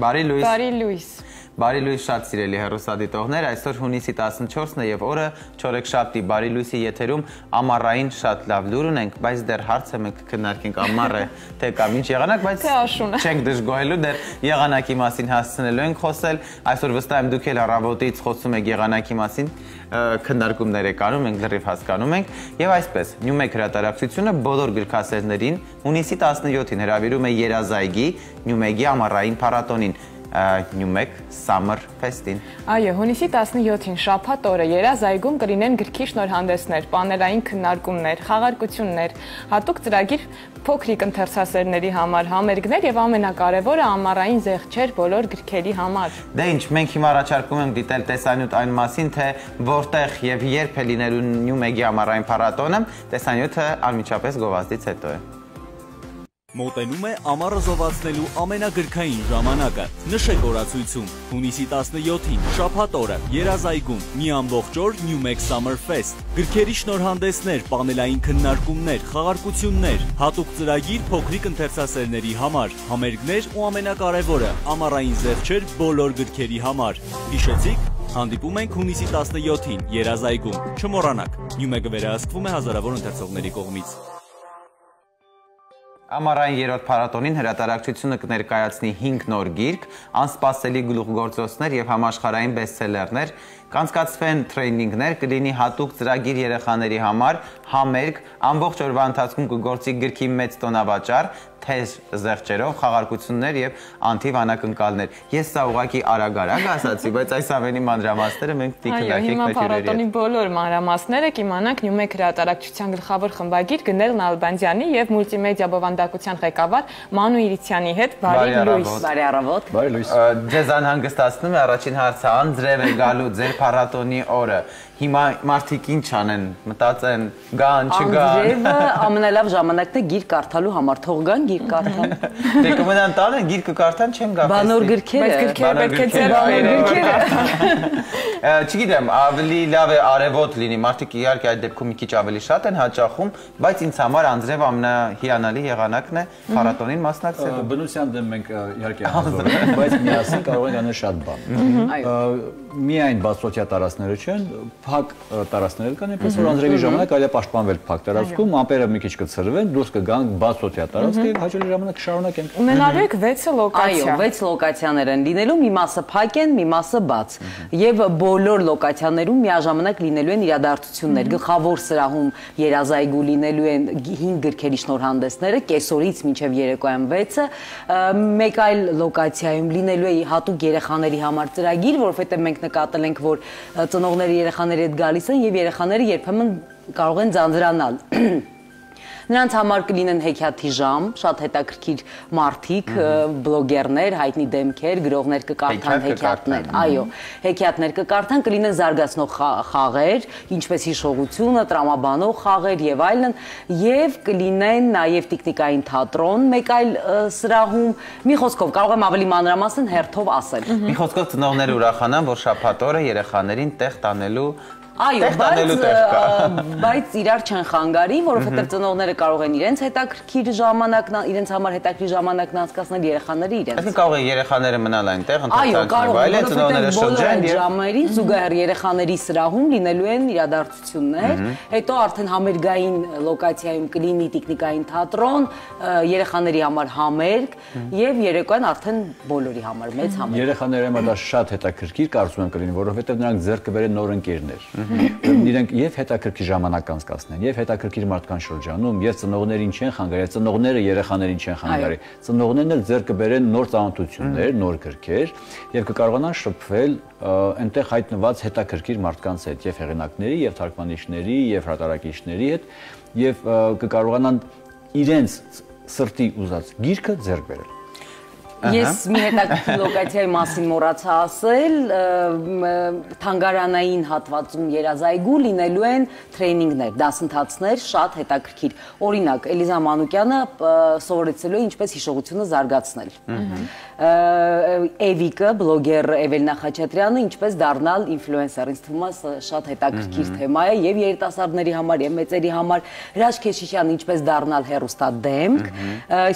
Բարի լույս։ Բարի լույս։ Բարի լույս շատ սիրելի հերոսադիտողներ, այսօր հունիսի 14-ն է եւ օրը Չորեքշաբթի Բարի լույսի եթերում ամառային շատ լավ լուր ունենք, բայց դեռ հարցը մենք քննարկենք ամառը թե կամ ինչ եղանակ, բայց Թե աշունը։ չենք դժգոհելու, դեռ եղանակի մասին հասցնելու ենք խոսել։ Այսօր վստահ եմ դուք էլ առավոտից խոսում եք եղանակի մասին, քննարկումներ եք անում, մենք լրիվ հասկանում ենք եւ այսպես Նյումեկ հրատարակչությունը բոլոր գրքասերներին հունիսի 17-ին հրավիրում է Երազայգի Նյումեգի ամառային փառատոնին Նյումեկ Summer Fest-ին։ Այո, հունիսի 17-ին շաբաթ օրը Երազայգում կլինեն գրքի շնորհանդեսներ, պանելային քննարկումներ, խաղարկություններ, հատուկ ծրագիր փոքրիկ ընթերցասերների համար, համերգներ եւ ամենակարևորը ամառային զեղչեր բոլոր գրքերի համար։ Դե ինչ, մենք հիմա առաջարկում ենք դիտել տեսանյութ այն մասին, թե որտեղ եւ երբ է լինելու Նյումեգի ամառային փառատոնը, տեսանյութը անմիջապես գովազդից հետո է։ Մոտենում է ամառը զովացնելու ամենագրքային ժամանակը։ Նշեք օրացույցում։ Հունիսի 17-ին շաբաթ օրը Երազայգում մի ամբողջ օր Newmex Summer Fest։ Գրքերի շնորհանդեսներ, պանելային քննարկումներ, խաղարկություններ, հատուկ ծրագիր փոքրիկ ընթերցասերների համար, համերգներ ու ամենակարևորը՝ ամառային զեղչեր բոլոր գրքերի համար։ Հիշեցիք, հանդիպում ենք հունիսի 17-ին Երազայգում։ Չմոռանաք։ Newmex-ը վերահսկվում է հազարավոր ընթերցողների կողմից։ Ամառային երրորդ փառատոնին հրատարակչությունը կներկայացնի 5 նոր գիրք, անսպասելի գլուխգործոցներ եւ համաշխարհային բեսթսելերներ, կանցկացվեն տրեյնինգներ, կլինի հատուկ ծրագիր երեխաների համար, համերգ, ամբողջ օրվա ընթացքում կգործի գրքի մեծ տոնավաճառ, թեժ զեղչերով, խաղարկություններ եւ անթիվ անակնկալներ։ Ես սա ուղակի արագ-արագ ասացի, բայց այս ամենի մանրամասները մենք պիտի Այո, քննարկենք հիմա փառատոնի բոլոր մանրամասները կիմանանք Նյումեկ հրատարակչության գլխավոր խմբագիր Գնել Նալբանդյանի եւ մուլտիմեդիա բովանդակության ղեկավար Մանու Իրիցյանի հետ Բարի լույս։ Բարի առավոտ։ Բարի լույս։ Ձեզ անհանգստացնում է առաջին հարցը, անձրև է գալու ձեր փառատոնի օրը։ Հիմա մարդիկ ինչ անեն, մտածեն, գան, չգան։ Անձրևը ամենալավ ժամանակն է գիր կարդալու համար։ Թող գան գիր կարդան։ Դե կմնան տանը, գիրքը կարդան, չեն գա։ Բանոր գրքերը։ Բայց գրքերը պետք է Բանոր ձեր գրքերը, բանոր գրքերը։ Ա, Չգիտեմ, ավելի լավ է արևոտ լինի, մարդիկ իհարկե այդ դեպքում մի քիչ ավելի շատ են հաճախում, բայց ինձ համար անձրև ամենահիանալի եղանակն է փառատոնին մասնակցելու։ Բնության դեմ մենք իհարկե հազոր ենք, բայց միասին կարող ենք անել շատ բան։ Միայն բացօթյա տարածքները չեն, փակ տարածքներ կան, այնպես որ անձրևի ժամանակ այլ է պաշտպանվել փակ տարածքում, ամպերը մի քիչ կցրվեն, դուրս կգան բացօթյա տարածք եւ հաջորդ ժամանակ կշարունակենք։ Ունենալու եք 6 Այո, լոկացիա։ 6 լոկացիաներ են լինելու, մի մասը փակ են, մի մասը բաց։ Եվ բոլոր լոկացիաներում միաժամանակ լինելու են իրադարձություններ։ Գլխավոր սրահում երազայգու լինելու են 5 գրքերի շնորհանդեսները, կեսօրից մինչև երեկոյան 6-ը, մեկ այլ լոկացիայում լինելու է հատուկ երեխաների համար ծրագիր, որովհետև մենք նկատել ենք, որ ը, ծնողները երեխաների հետ գալիս են եւ երեխաները երբեմն կարող են ձանձրանալ։ Նրանց համար կլինեն հեքիաթի ժամ, շատ հետաքրքիր մարդիկ, բլոգերներ, հայտնի դեմքեր, գրողներ կկարդան Հեքիաթ հեքիաթներ, այո, հեքիաթներ կկարդան, կլինեն զարգացնող խա- խաղեր, ինչպես հիշողությունը, տրամաբանող խաղեր եւ այլն, եւ կլինեն նաեւ տեխնիկային թատրոն, մեկ այլ սրահում, մի խոսքով կարող եմ ավելի մանրամասն հերթով ասել։ Մի խոսքով ծնողները ուրախանան, որ շաբաթ օրը երեխաներին տեղ տանելու Այո, բայց բայց իրար չեն խանգարի, որովհետև ծնողները կարող են իրենց հետաքրքիր ժամանակն, իրենց համար հետաքրքիր ժամանակն անցկացնել երեխաները իրենց։ Այսինքն կարող է երեխաները մնալ այնտեղ, է, այլ ծնողները այդ եւ ժամերին զուգահեռ երեխաների սրահում լինելու են իրադարձություններ, հետո արդեն համերգային լոկացիայում կլինի տեխնիկային թատրոն, երեխաների համար համերգ եւ երեկոյան արդեն բոլորի համար մեծ համերգ։ Երեխաները համար դա շատ հետաքրքիր կարծում եմ կլինի, որովհետև նրանք ձեռք կբերեն նոր ընկերներ։ Իրենք եւ հետաքրքիր ժամանակ կանցկացնեն, եւ հետաքրքիր մարդկանց շրջանում, եւ ծնողներին չեն խանգարի, ծնողները երեխաներին չեն խանգարի։ Ծնողներն էլ ձեռք կբերեն նոր ծանոթություններ, նոր գրքեր եւ կկարողանան շփվել այնտեղ հայտնված հետաքրքիր մարդկանց հետ, եւ հեղինակների, եւ թարգմանիչների, եւ հրատարակիչների հետ, եւ կկարողանան իրենց սրտի ուզած գիրքը ձեռք բերել։ Ես մի հետաքրքիր լոկացիայի մասին մոռացա ասել, թանգարանային հատվածում երազայգու լինելու են տրեյնինգներ, դասընթացներ շատ հետաքրքիր։ Օրինակ, Էլիզա Մանուկյանը սովորեցելու է ինչպես հիշողությունը զարգացնել։ Էվիկը, բլոգեր Էվելինա Խաչատրյանը ինչպես դառնալ ինֆլուենսեր, ինձ թվում է սա շատ հետաքրքիր թեմա է եւ երիտասարդների համար եւ մեծերի համար։ Հրաշք Քեշիշյանը ինչպես դառնալ հերոստատդեմք,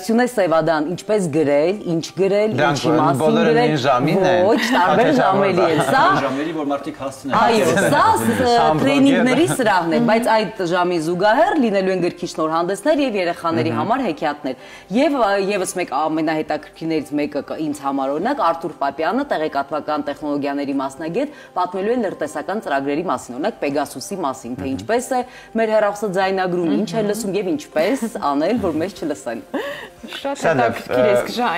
Սյունե Սևադան ինչպես գրել, ինչ գրել, ինչի մասին գրել։ նույն ժամին են։ Ոչ, տարբեր ժամերի են։ Սա ժամերի որ մարդիկ հասցնեն։ Այո, սա տրեյնինգների սրահն է, բայց այդ ժամի զուգահեռ լինելու են գրքի շնորհանդեսներ եւ երեխաների համար հեքիաթներ։ Եվ եւս մեկ ամենահետաքրքիրներից մեկը ինձ համար օրինակ Արտուր Պապյանը, տեղեկատվական տեխնոլոգիաների մասնագետ, պատմելու է լրտեսական ծրագրերի մասին, օրինակ Pegasus-ի մասին, թե ինչպես է մեր հեռախոսը ձայնագրում, ինչ է լսում եւ ինչպես անել, որ մեզ չլսեն։ Շատ հետաքրքիր է սկսա,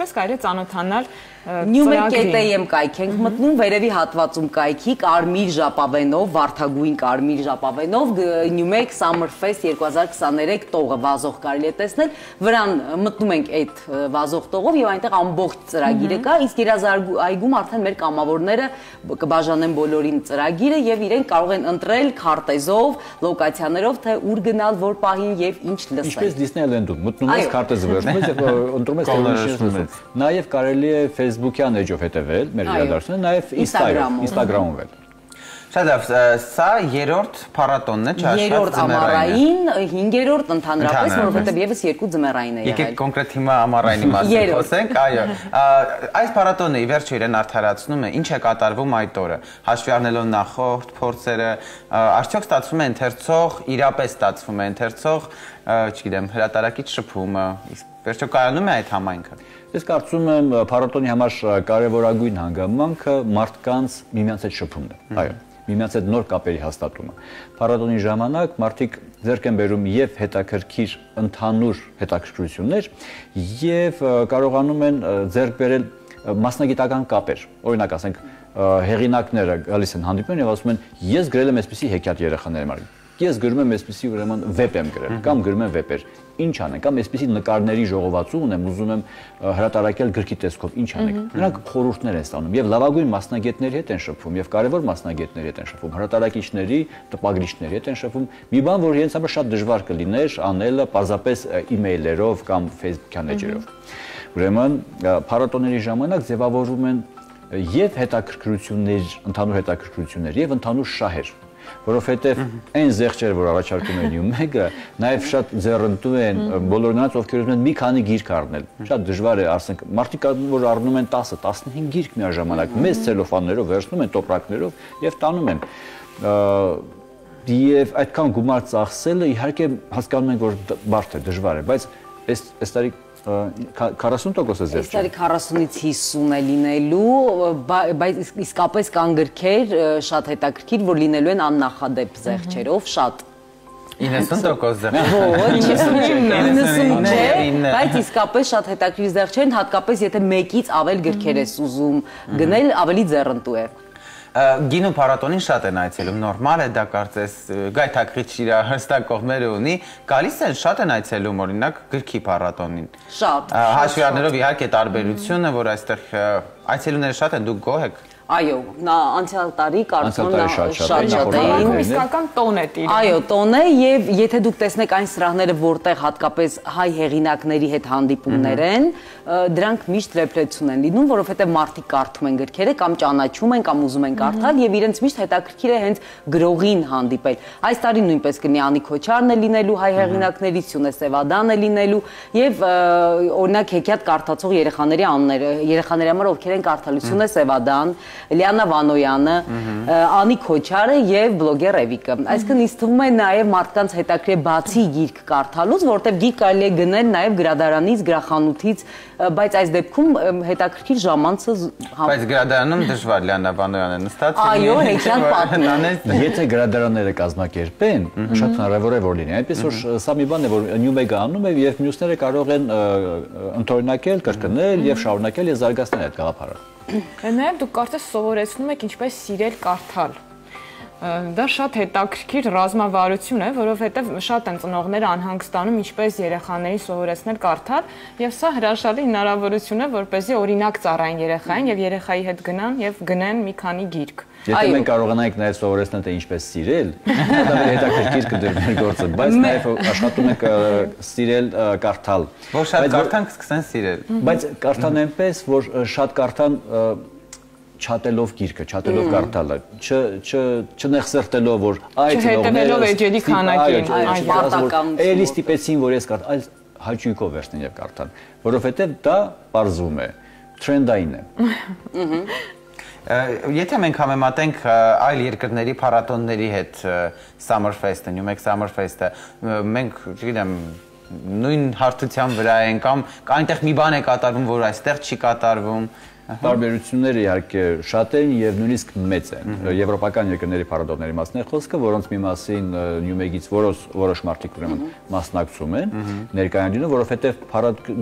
ինչպես կարելի է ծանոթանալ ծրագրին։ KTM կայք ենք մտնում վերևի հատվածում կայքի կարմիր ժապավենով, վարդագույն կարմիր ժապավենով Նյումեկ Summer Fest 2023 տողը վազող կարելի է տեսնել։ Վրան մտնում ենք այդ վազող տողով եւ այնտեղ ամբողջ ծրագիրը կա, իսկ երազարգու այգում արդեն մեր կամավորները կբաժանեն բոլորին ծրագիրը եւ իրենք կարող են ընտրել քարտեզով, լոկացիաներով, թե ուր գնալ, որ պահին եւ ինչ լսել։ Ինչպես Disneyland-ում մտնում ես քարտեզը վերցնում ես եւ ընտրում ես շնորհիվ։ Նաեւ կարելի է Facebook-յան էջով հետևել մեր իրադարձությունը, նաեւ Instagram-ում։ Instagram-ում, Instagram-ում էլ։ Շատ լավ, ը, սա երրորդ փառատոնն է, չհաշված Երրորդ ամառային, հինգերորդ ընդհանրապես, Ընդհանրապես։ որովհետեւ եւս երկու ձմեռային է Եկեք եղել։ կոնկրետ հիմա ամառայինի մասին խոսենք, այո։ Այս փառատոնը ի վերջո իրեն արդարացնում է, ինչ է կատարվում այդ օրը։ Հաշվի առնելով նախորդ փորձերը, արդյոք ստացվում է ընթերցող, իրապես ստացվում է ընթերցող, չգիտեմ, հրատարակիչ շփումը, իսկ վերջո կայանում է այդ համայնքը։ Ես կարծում եմ փառատոնի համար կարևորագույն հանգամանքը մարդկանց միմյանց հետ շփումն է։ Այո, միմյանց հետ նոր կապերի հաստատումը։ Փառատոնի ժամանակ մարդիկ ձեռք են բերում եւ հետաքրքիր ընդհանուր հետաքրքրություններ եւ կարողանում են ձեռք բերել մասնագիտական կապեր։ Օրինակ, ասենք, հեղինակները գալիս են հանդիպում եւ ասում են ես գրել եմ այսպեսի հեքիաթ երեխաների համար ես գրում եմ այսպեսի ուրեմն վեպ եմ գրել կամ գրում եմ վեպեր ինչ անենք կամ այսպեսի նկարների ժողովածու ունեմ ուզում եմ հրատարակել գրքի տեսքով ինչ անենք նրանք խորհուրդներ են ստանում եւ լավագույն մասնագետների հետ են շփվում եւ կարեւոր մասնագետների հետ են շփվում հրատարակիչների տպագրիչների հետ են շփվում մի բան որ իրենց համար շատ դժվար կլիներ անելը պարզապես email-երով կամ Facebook-յան էջերով ուրեմն փառատոների ժամանակ ձևավորում են եւ հետաքրքրություններ, ընդհանուր հետաքրքրություններ եւ ընդհանուր շահեր որովհետև այն զեղչերը, որ առաջարկում են ու մեկը, նաև շատ ձեռնտու են բոլոր նրանց, ովքեր ուզում են մի քանի գիրք առնել։ Շատ դժվար է, ասենք, մարդիկ որ առնում են 10, 15 գիրք միաժամանակ, մեծ ցելոֆաններով վերցնում են տոպրակներով եւ տանում են։ Եվ այդքան գումար ծախսելը իհարկե հասկանում ենք, որ բարդ է, դժվար է, բայց այս այս տարի 40% է Այս ձեռք տարի 40-ից 50 է լինելու, բա- բայց իսկ- իսկապես կան գրքեր շատ հետաքրքիր, որ լինելու են աննախադեպ զեղչերով, շատ 90% ձեռք։ Ոչ, 90 չէ, 99 բայց իսկապես շատ հետաքրքիր զեղչեր են, հատկապես եթե մեկից ավել գրքեր ես ուզում գնել, ավելի ձեռնտու է։ Ա, Գինու փառատոնին շատ են այցելում, նորմալ է դա կարծես գայթակղիչ իր հստակ կողմերը ունի, գալիս են շատ են այցելում օրինակ գրքի փառատոնին։ Շատ, Հաշվի առնելով իհարկե տարբերությունը, որ այստեղ այցելուները շատ են, դուք գոհ եք։ Այո, նա անցյալ տարի կարծում շատ-շատ շատ շատ էին։ Իսկական տոն է տիրում։ Այո, տոն է եւ եթե դուք տեսնեք այն սրահները, որտեղ հատկապես հայ հեղինակների հետ հանդիպումներ են, դրանք միշտ ռեպրեցուն են լինում, որովհետեւ մարդիկ կարդում են գրքերը կամ ճանաչում են կամ ուզում են կարդալ եւ իրենց միշտ հետաքրքիր է հենց գրողին հանդիպել։ Այս տարի նույնպես կնի Անի Քոչարն է լինելու հայ հեղինակներից, Սյունե Սևադան է լինելու եւ օրինակ հեքիաթ կարդացող երեխաների անունները, երեխաների համար ովքեր են կարդալու Սյունե Սևադան, Լիանա Վանոյանը, Անի Քոչարը եւ բլոգեր Էվիկը։ Այսինքն ինձ թվում է նաեւ մարդկանց հետաքրքիր բացի գիրք կարդալուց, որտեղ գիրք կարելի է գնել նաեւ գրադարանից, գրախանութից, բայց այս դեպքում հետաքրքիր ժամանցը Բայց գրադարանում դժվար Լիանա Վանոյանը նստած Այո, հեքիաթ պատմի։ պատմի։ Եթե գրադարանները կազմակերպեն, շատ հնարավոր է որ լինի։ Այնպես որ սա մի բան է, որ Նյումեգը անում է եւ մյուսները կարող են ընդօրինակել, կրկնել եւ շարունակել եւ զարգացնել այդ գաղափարը։ Նաև դուք կարծես սովորեցնում եք ինչպես սիրել կարդալ։ Դա շատ հետաքրքիր ռազմավարություն է, որովհետև շատ են ծնողները անհանգստանում ինչպես երեխաներին սովորեցնել կարդալ, եւ սա հրաշալի հնարավորություն է, որպեսզի օրինակ ծառային երեխային եւ երեխայի հետ գնան եւ գնեն մի քանի գիրք։ Եթե մենք կարողանանք նաև սովորեցնել թե ինչպես սիրել, դա հետաքրքիր կդեր մեր գործը, բայց նաև աշխատում ենք սիրել կարդալ։ Որ շատ Բայց կարդան կսկսեն սիրել։ Բայց կարդան այնպես, որ շատ կարդան չատելով գիրքը, չատելով կարդալը, չ չ չնեղսերտելով որ այ Չհետևելով էջերի քանակին, այո, պարտականություն Էլի ստիպեցին որ ես կարդ, այլ հաճույքով վերցնեն եւ կարդան, որովհետեւ դա բարձվում է տրենդային է։ Եթե մենք համեմատենք այլ երկրների փառատոնների հետ Summer Fest-ը, New Mexico Summer Fest-ը, մենք, չգիտեմ, նույն հարթության վրա են կամ այնտեղ մի բան է կատարվում, որ այստեղ չի կատարվում, Տարբերությունները իհարկե շատ են եւ նույնիսկ մեծ են։ Եվրոպական երկրների փառատոների մասն է խոսքը, որոնց մի մասին Նյումեգից որոշ որոշ մարդիկ ուրեմն մասնակցում են ներկայանում, որովհետեւ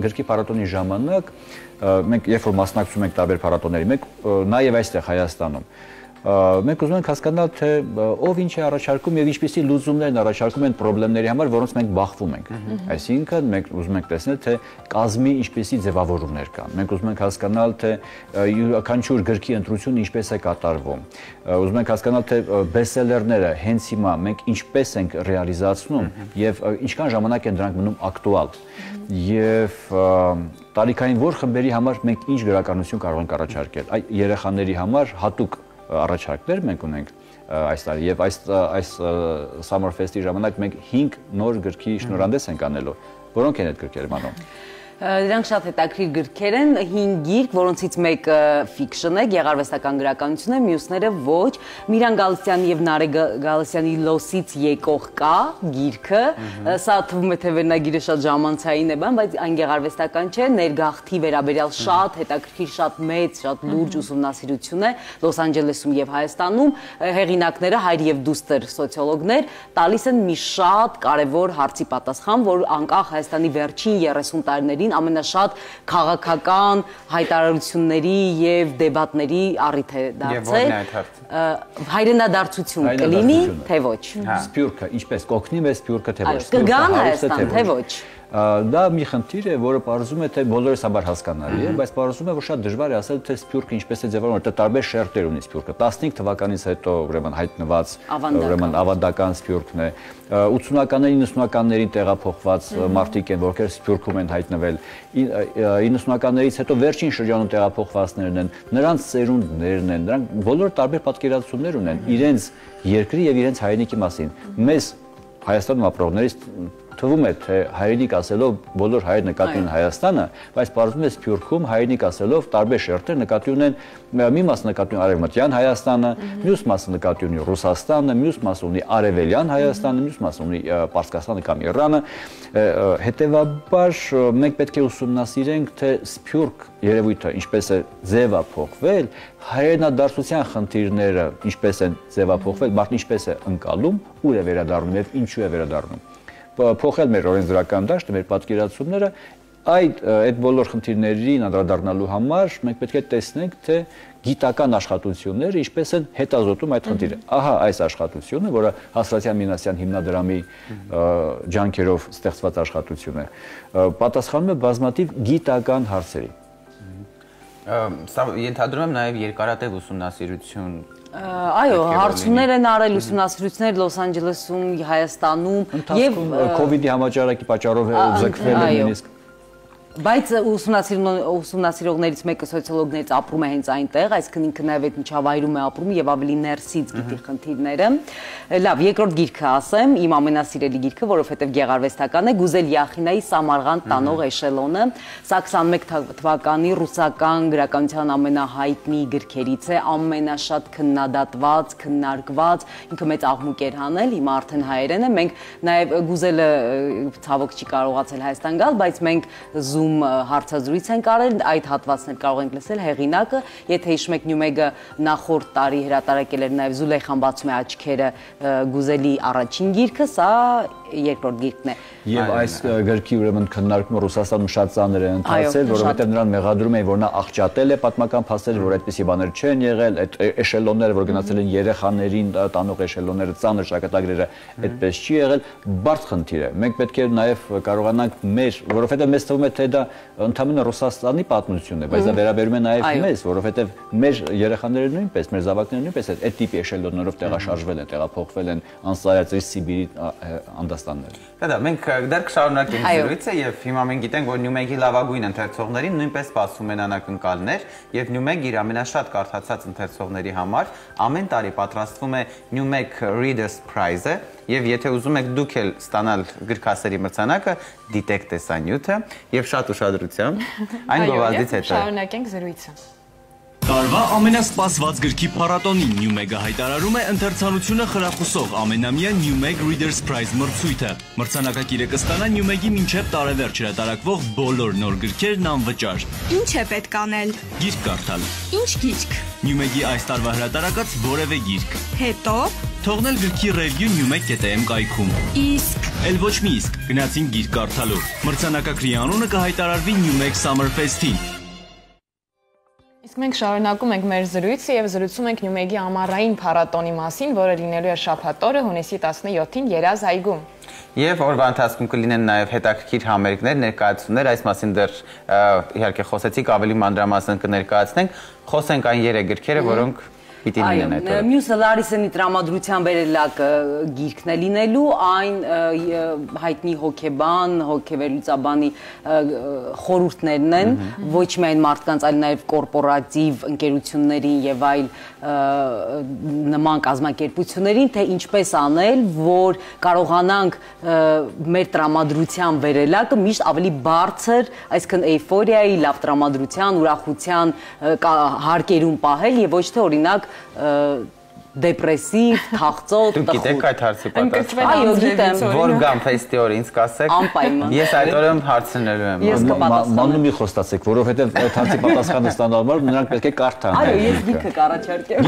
գրքի փառատոնի ժամանակ մենք երբ որ մասնակցում ենք տարբեր փառատոների, մենք նաեւ այստեղ Հայաստանում մենք ուզում ենք հասկանալ թե ով ինչ է առաջարկում եւ ինչպիսի լուծումներ են առաջարկում են խնդիրների համար, որոնց մենք բախվում ենք։ Այսինքն մենք ուզում ենք տեսնել թե կազմի ինչպիսի ձևավորումներ կան։ Մենք ուզում ենք հասկանալ թե յուրաքանչյուր գրքի ընտրությունը ինչպես է կատարվում։ Ուզում ենք հասկանալ թե բեսթսելերները հենց հիմա մենք ինչպես ենք ռեալիզացնում եւ ինչքան ժամանակ են դրանք մնում ակտուալ եւ տարիքային որ խմբերի համար մենք ինչ գրականություն կարող ենք առաջարկել։ Այ երեխաների համար հատուկ առաջարկներ մենք ունենք այս տարի եւ այս այս Summer Fest-ի ժամանակ մենք 5 նոր գրքի շնորհանդես ենք անելու։ Որոնք են այդ գրքերը մանոն։ Դրանք շատ հետաքրիր գրքեր են, 5 գիրք, որոնցից մեկը ֆիքշն է, գեղարվեստական գրականություն է, մյուսները ոչ։ Միրան Գալստյանի եւ Նարե Գալստյանի Լոսից եկող կա գիրքը։ Սա թվում է թե վերնագիրը շատ ժամանցային է, բան, բայց այն գեղարվեստական չէ, ներգաղթի վերաբերյալ շատ հետաքրքիր, շատ մեծ, շատ լուրջ ուսումնասիրություն է Լոս Անջելեսում եւ Հայաստանում։ Հեղինակները հայր եւ դուստր սոցիոլոգներ տալիս են մի շատ կարևոր հարցի պատասխան, որ անկախ Հայաստանի վերջին 30 տարիների տարիներին ամենաշատ քաղաքական հայտարարությունների եւ դեբատների առիթ է դարձել։ Հայրենադարձություն կլինի, թե ոչ։ Սպյուրքը, ինչպես կօգնի մեզ սպյուրքը, թե ոչ։ Կգան Հայաստան, թե ոչ դա մի խնդիր է, որը պարզում է թե բոլորս համար հասկանալի է, բայց պարզում է, որ շատ դժվար է ասել թե սփյուռքը ինչպես է ձևավորվում, որտեղ տարբեր շերտեր ունի սփյուռքը։ 15 թվականից հետո ուրեմն հայտնված ուրեմն ավանդական սփյուռքն է։ 80-ականների 90-ականներին տեղափոխված մարդիկ են, ովքեր սփյուռքում են հայտնվել։ 90-ականներից հետո վերջին շրջանում տեղափոխվածներն են, նրանց ծերունդներն են, նրանք բոլոր տարբեր պատկերացումներ ունեն իրենց երկրի եւ իրենց հայրենիքի մասին։ Մեզ Հայաստանում ապրողներից թվում է թե հայրենիք ասելով բոլոր հայեր նկատի ունեն Հայաստանը, բայց բարձում է Սփյուռքում հայրենիք ասելով տարբեր շերտեր նկատի ունեն մի մաս նկատի ունի Արևմտյան Հայաստանը, մյուս մասը նկատի ունի Ռուսաստանը, մյուս մասը ունի Արևելյան Հայաստանը, մյուս մասը ունի Պարսկաստանը կամ Իրանը։ Հետևաբար մենք պետք է ուսումնասիրենք թե Սփյուռք երևույթը ինչպես է ձևափոխվել, հայրենադարձության խնդիրները ինչպես են ձևափոխվել, մարդն ինչպես է ընկալում, ուր է վերադառնում եւ ինչու է վերադառնում փոխել մեր օրենսդրական դաշտը, մեր պատկերացումները, այդ այդ բոլոր խնդիրներին անդրադառնալու համար մենք պետք է տեսնենք, թե գիտական աշխատությունները ինչպես են հետազոտում այդ խնդիրը։ Ահա այս աշխատությունը, որը Հասրատյան Մինասյան հիմնադրամի ջանքերով ստեղծված աշխատություն է, պատասխանում է բազմաթիվ գիտական հարցերի։ Սա ենթադրում եմ նաև երկարատև ուսումնասիրություն Այո, հարցումներ են արել ուսումնասիրություններ Լոս Անջելեսում, Հայաստանում եւ COVID-ի համաճարակի պատճառով ձգվել են նույնիսկ Բայց ուսումնասիրողներից մեկը սոցիոլոգներից ապրում է հենց այնտեղ, այսինքն ինքը նաև այդ միջավայրում է ապրում եւ ավելի ներսից գիտի խնդիրները։ Լավ, երկրորդ գիրքը ասեմ, իմ ամենասիրելի գիրքը, որովհետեւ գեղարվեստական է, Գուզել Յախինայի Սամարգան տանող էշելոնը։ Սա 21 թվականի ռուսական գրականության ամենահայտնի գրքերից է, ամենաշատ քննադատված, քննարկված, ինքը մեծ աղմուկ էր հանել, հիմա արդեն հայերեն է։ Մենք նաև Գուզելը ցավոք չի կարողացել Հայաստան գալ, բայց մենք Zoom հարցազրույց են կարել, այդ հատվածն էլ կարող ենք լսել հեղինակը, եթե հիշում եք Նյումեգը նախորդ տարի հրատարակել էր նաև Զուլեյխան բացում է աչքերը Գուզելի առաջին գիրքը, սա երկրորդ գիրքն է։ Եվ այս գրքի ուրեմն քննարկումը Ռուսաստանում շատ ծանր է ընթացել, որովհետև նրան մեղադրում էին, որ նա աղճատել է պատմական փաստեր, որ այդպիսի բաներ չեն եղել, այդ էշելոնները, որ գնացել են երեխաներին տանող էշելոնները, ծանր ճակատագրերը, այդպես չի եղել, բարդ խնդիր է։ Մենք պետք է նաև կարողանանք մեր, որովհետև մեզ թվում է թե դա ընդհանրապես Ռուսաստանի պատմությունն է, բայց դա վերաբերում է նաև մեզ, որովհետև մեր երեխաները նույնպես, մեր զավակները նույնպես այդ տիպի էշելոններով տեղաշարժվել են, տեղափոխվել են անսայացրի Սիբիրի դաստանները։ Դա դա մենք դեռ կշարունակենք զրույցը եւ հիմա մենք գիտենք, որ Newmeg-ի լավագույն ընթերցողներին նույնպես սպասում են անակնկալներ եւ Newmeg իր ամենաշատ կարդացած ընթերցողների համար ամեն տարի պատրաստվում է Newmeg Readers Prize-ը եւ եթե ուզում եք դուք էլ ստանալ գրքասերի մրցանակը, դիտեք տեսանյութը եւ շատ ուշադրությամբ այն գովազդից հետո։ Շարունակենք զրույցը։ Տարվա ամենասպասված գրքի փառատոնի Newmeg-ը հայտարարում է ընթերցանությունը խրախուսող ամենամյա Newmeg Readers Prize մրցույթը։ Մրցանակակիրը կստանա Newmeg-ի մինչև տարեվերջ հրատարակվող բոլոր նոր գրքերն անվճար։ Ինչ է պետք անել։ Գիրք կարդալ։ Ինչ գիրք։ Newmeg-ի այս տարվա հրատարակած որևէ գիրք։ Հետո? Թողնել գրքի review newmeg.am կայքում։ իսկ? Էլ ոչ մի իսկ գնացին գիրք կարդալու։ Մրցանակակրի անունը կհայտարարվի Newmeg Summer Fest-ին։ մենք շարունակում ենք մեր զրույցը եւ զրուցում ենք Նյումեգի ամառային փառատոնի մասին, որը լինելու է շաբաթ օրը հունիսի 17-ին Երազ այգում։ Եվ օրվա ընթացքում կլինեն նաև հետաքրքիր համերգներ, ներկայացումներ, այս մասին դեռ իհարկե խոսեցիք, ավելի մանրամասն կներկայացնենք։ Խոսենք այն երեք գրքերը, որոնք պիտի լինեն այդ օրը։ մյուսը Լարիսենի տրամադրության վերելակը գիրքն է լինելու, այն հայտնի հոկեբան, հոկեվերլուծաբանի խորհուրդներն են, ոչ միայն մարդկանց, այլ նաև կորպորատիվ ընկերություններին եւ այլ նման կազմակերպություններին, թե ինչպես անել, որ կարողանանք մեր տրամադրության վերելակը միշտ ավելի բարձր, այսինքն էйֆորիայի, լավ տրամադրության, ուրախության հարկերում պահել եւ ոչ թե օրինակ uh, դեպրեսիվ, թախծոտ, Դուք գիտեք այդ հարցի պատասխանը։ Այո, գիտեմ։ Որ գամ ֆեստի օրը ինձ կասեք։ Անպայման։ Ես այդ օրը հարցնելու եմ։ Ես կպատասխանեմ։ Մանու մի խոստացեք, որովհետև այդ հարցի պատասխանը ստանալու համար նրանք պետք է կարդան։ Այո, ես գիրքը կառաջարկեմ։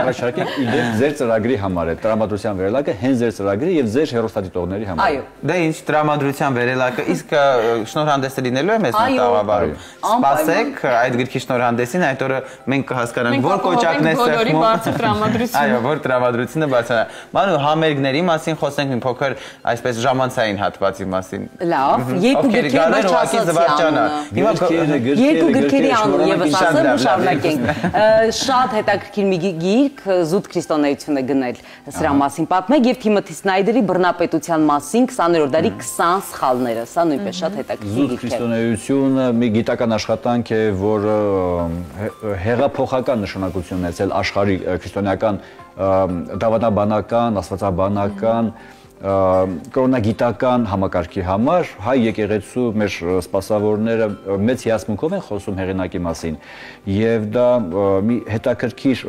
Առաջարկեք իդեպ ձեր ծրագրի համար է տրամադրության վերելակը հենց ձեր ծրագրի եւ ձեր հերոստատիտողների համար։ Այո։ Դե ինչ տրամադրության վերելակը, իսկ շնորհանդեսը լինելու է մեզ այո։ Սպասեք այդ գրքի շնորհանդեսին, այդ օրը մենք կհասկանանք, որ կոճակն է սեղմում։ տրամադրությունը։ Այո, որ տրամադրությունը բարձրանա։ Մանու համերգների մասին խոսենք մի փոքր այսպես ժամանցային հատվածի մասին։ Լավ, երկու Ովքեր գրքեր գալու են, ոչ ուղղակի ասացի զվարճանա։ անունը։ Հիմա Երկու գրքերի անուն եւս ասեմ ու շարունակենք։ Շատ հետաքրքիր մի գի- գիրք զուտ քրիստոնեություն է գնել սրա մասին պատմեք եւ Թիմոթի Սնայդերի բռնապետության մասին 20-րդ դարի 20 սխալները։ Սա նույնպես շատ հետաքրքիր Զուտ գիրք է։ քրիստոնեությունը մի գիտական աշխատանք է, որ հե- հեղափոխական նշանակություն ունեցել աշխարհի ը, ը, դավանաբանական, աստվածաբանական կրոնագիտական համակարգի համար հայ եկեղեցու մեր սպասավորները մեծ հիասմունքով են խոսում հեղինակի մասին եւ դա մի հետաքրքիր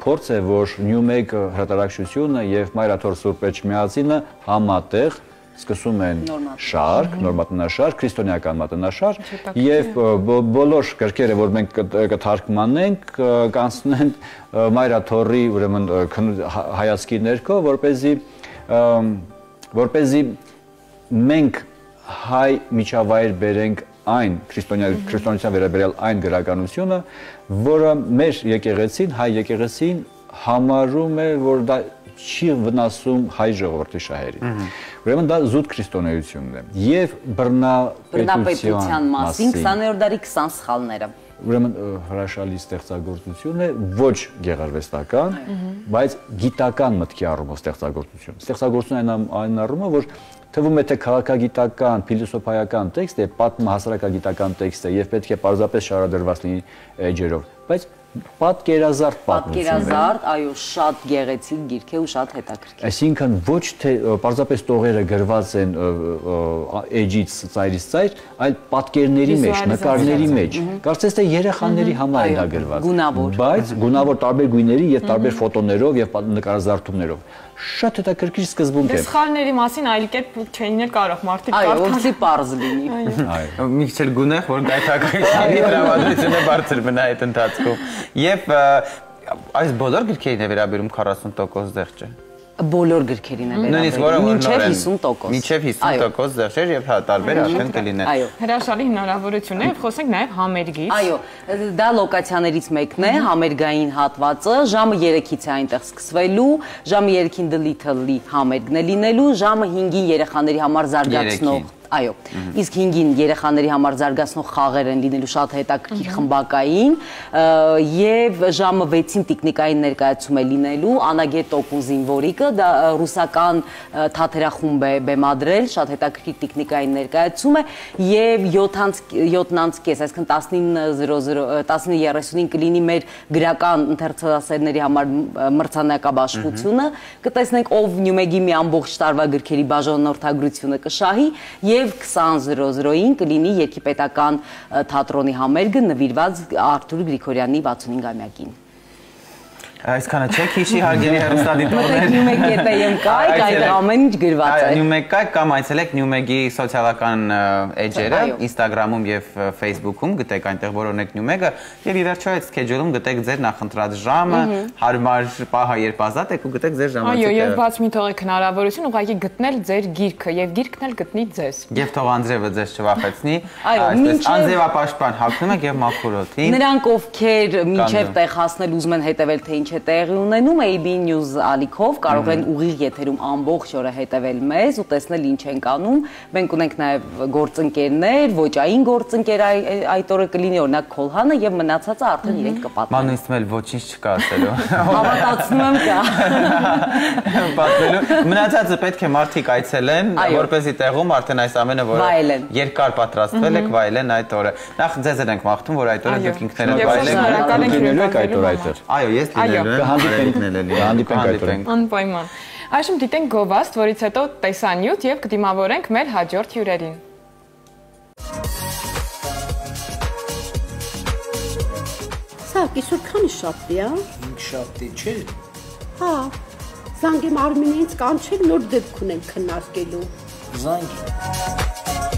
փորձ է որ Newmeg հրատարակչությունը եւ Մայրաթոր Սուրբ Էջմիածինը համատեղ սկսում են շարք, նոր մատնաշարք, քրիստոնեական մատնաշարք եւ ը, բո- բոլոր գրքերը, որ մենք կտ- կթարգմանենք, ը, կանցնեն ը, Մայրաթորի ուրեմն ը, քնու- հա- հայացքի ներքո, որ เป զի որ เป զի մենք հայ միջավայր բերենք այն քրիստոնյա քրիստոնեության վերաբերյալ այն գրականությունը, որը մեր եկեղեցին, հայ եկեղեցին համարում է, որ դա չի վնասում հայ ժողովրդի շահերին։ Ուրեմն դա զուտ քրիստոնեությունն է եւ բռնապետության մասին 20-րդ դարի 20 սխալները։ ուրեմն հրաշալի ստեղծագործություն է ոչ գեղարվեստական, բայց գիտական մտքի առումով ստեղծագործություն։ Ստեղծագործություն այն այն առումով, որ թվում է թե քաղաքագիտական, փիլիսոփայական տեքստ է, պատմահասարակագիտական տեքստ է եւ պետք է պարզապես շարադրված լինի էջերով, բայց պատկերազարդ պատմություն Պատկերազարդ, այո, շատ գեղեցիկ գիրք է ու շատ հետաքրքիր։ Այսինքն ոչ թե պարզապես տողերը գրված են էջից ծայրից ծայր, այլ պատկերների մեջ, նկարների մեջ։ Կարծես թե երեխաների համար է դա գրված։ Բայց գունավոր տարբեր գույների եւ տարբեր ֆոտոներով եւ նկարազարդումներով։ Շատ հետաքրքիր սկզբունք Դե է։ սխալների մասին այլ կերպ չէին էլ կարող մարդիկ Այո, կարդալ։ որպեսզի པարզ լինի։ Այո։ մի քիչ էլ գունեղ, որ գայթակղի դրամատրությունը բարձր մնա այդ ընթացքում։ Եվ այս բոլոր գրքերին է վերաբերում 40% դեղճը։ Բոլոր գրքերին է որ մինչև նոր են, 50%։ Մինչև Այո։ 50% դեղճեր եւ հա տարբեր արդեն կլինեն։ Այո։ Հրաշալի հնարավորություն է, խոսենք նաեւ համերգից։ Այո, դա լոկացիաներից մեկն է, համերգային հատվածը, ժամը 3-ից է այնտեղ սկսվելու, ժամը 3-ին The Little-ի համերգն է լինելու, ժամը 5-ին երեխաների համար զարգացնող Այո։ Իսկ 5-ին երեխաների համար զարգացնող խաղեր են լինելու շատ հետաքրքիր խմբակային եւ ժամը 6-ին տիկնիկային ներկայացում է լինելու Անագետ Տոկուն զինվորիկը, դա ռուսական թաթերախումբ է բեմադրել, շատ հետաքրքիր տիկնիկային ներկայացում է եւ 7-7-ից կես, այսինքն 19:00 19:35 կլինի մեր գրական ընթերցասերների համար մրցանակաբաշխությունը, կտեսնենք ով Նյումեգի մի ամբողջ տարվա գրքերի բաժանորդագրությունը կշահի եւ 20:00-ին կլինի Երկիպետական թատրոնի համերգը նվիրված Արթուր Գրիգորյանի 65-ամյակին։ Այսքանը չէ, քիշի հարգելի հեռուստադիտողներ։ Newmeg.am կայք, այդ ամեն ինչ գրված է։ Newmeg կայք կամ այցելեք Newmeg-ի սոցիալական էջերը, Instagram-ում եւ Facebook-ում գտեք այնտեղ որոնեք Newmeg-ը եւ ի վերջո այդ schedule-ում գտեք ձեր նախընտրած ժամը, հարմար պահը երբ ազատ եք ու գտեք ձեր ժամացույցը։ Այո, եւ բաց մի թողեք հնարավորություն ուղղակի գտնել ձեր գիրքը եւ գիրքն էլ գտնի ձեզ։ Եվ թող Անդրեվը ձեզ չվախեցնի։ Այո, մինչև Անձևապաշտպան հագնում եք եւ մաքուրոթին։ Նրանք ովքեր մինչև տեղ հասնել ուզում են հետևել թե ինչ է տեղի ունենում AB News ալիքով կարող են ուղիղ եթերում ամբողջ օրը հետևել մեզ ու տեսնել ինչ ենք անում։ Մենք ունենք նաև գործընկերներ, ոչային գործընկեր այդ օրը կլինի օրինակ Քոլհանը եւ մնացածը արդեն իրենք կպատմեն։ Մանույցն էլ ոչինչ չկա ասելու։ Հավատացնում եմ կա։ Պատմելու։ Մնացածը պետք է մարդիկ այցելեն, որպեսզի տեղում արդեն այս ամենը որ երկար պատրաստվել եք վայելեն այդ օրը։ Նախ ձեզ ենք մաղթում, որ այդ օրը դուք ինքներդ վայելեք։ այդ օրը այդ օր։ Այո, ես լինելու եմ, հանդիպենք հանդիպենք այդ օրը։ Անպայման։ Այժմ դիտենք գովաստ, որից հետո տեսանյութ եւ կդիմավորենք մեր հաջորդ հյուրերին։ Սա կիսուր քանի շաբթի է։ 5 շաբթի չէ։ Հա։ Զանգեմ Արմինեից կանչել նոր դեպք ունենք քննարկելու։ Զանգի։